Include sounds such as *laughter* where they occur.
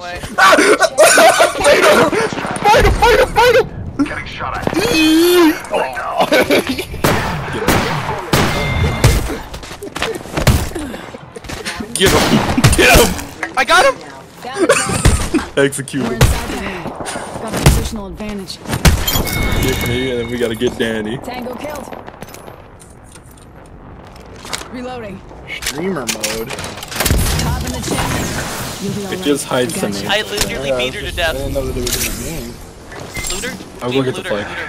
Way. Fight *laughs* him! Fight him! Fight him! Fight him! Getting shot at. Get him! Get him! I got him! Down the. We're Execute him. inside the ring. Got the positional advantage. Get me, and then we gotta get Danny. Tango killed. Reloading. Streamer mode. It just hides I the got name. I literally Yeah, beat her to death. I didn't know that it was in the game. Looter? I'll go Beat get the looter, flag. looter.